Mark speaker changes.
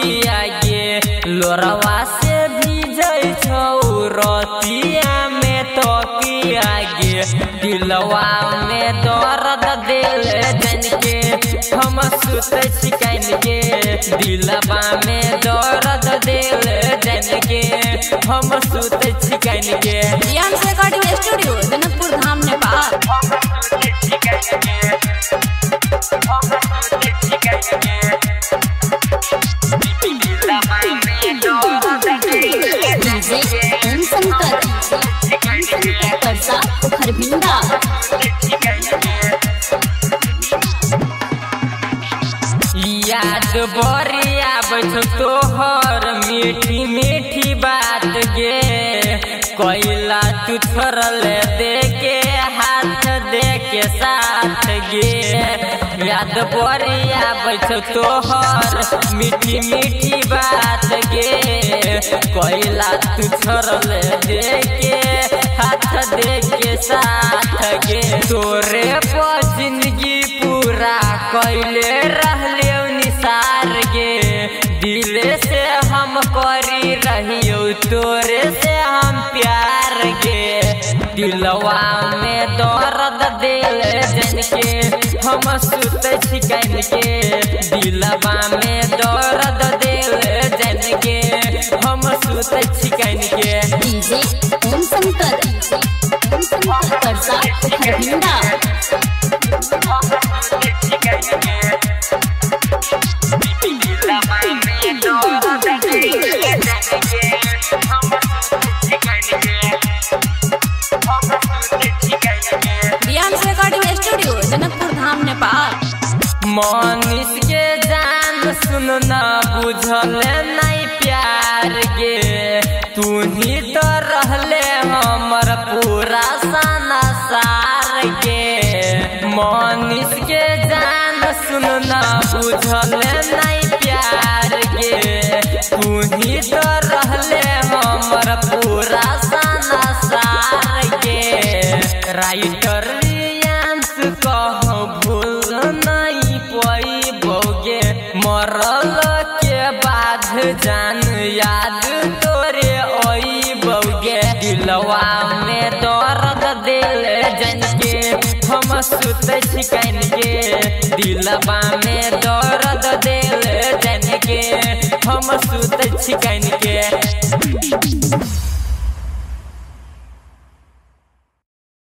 Speaker 1: छतिया गे लोरवा से भीजै छौ रतिया में तकिया गे दिलवा में दर्द दिल जन के हम सुतै छिकैन गे दिलवा में दर्द दिल जन के हम सुतै गे
Speaker 2: Riyansh recording studio Janakpur Dham Nepal. DJ
Speaker 1: बरिया बैठ तोहर मीठी मीठी बात गे। कोइला तू छोड़ल दे के हाथ दे के साथ गे। याद बरिया बैठ तोहर मीठी मीठी बात गे। कोइला तू छोड़ल दे के हाथ दे के साथ गे। तोरे पर दिल से हम करी रहियो, तोरे से हम प्यार गे दिलवा में दर्द जन के हम सुत छिकन के दिलवा में दर्द दिल जन के हम सुत छिकन के
Speaker 2: डीजे ओम शंकर, ओम परसा खरभिंडा
Speaker 1: मनीष के जान सुन न, बुझल नहीं प्यार गे तू ही तो रहले हमर पूरा सना सार गे मनीष के जान सुन न, बुझल नहीं प्यार गे तू ही तो रहले हमर पूरा सना सार गे राइटर याद तोरे ओई बउगे दिलवा में दर्द दिल जन के हम सुत छिकन के दिलवा में दर्द दिल जन के हम सुत छिकन